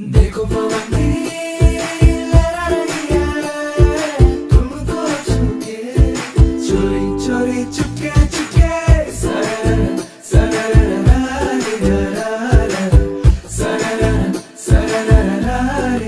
देखो पवन la la la